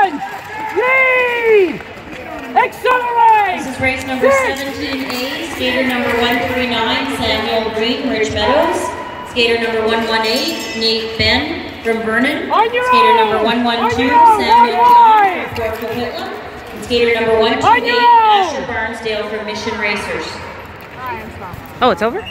One, Lead! Accelerate! This is race number 17A, skater number 139, Samuel Green, Ridge Meadows. Skater number 118, Nate Ben from Vernon. Skater number 112, on Samuel John from Port Coquitlam. And skater number 128, on Asher Barnsdale from Mission Racers. Oh, it's over?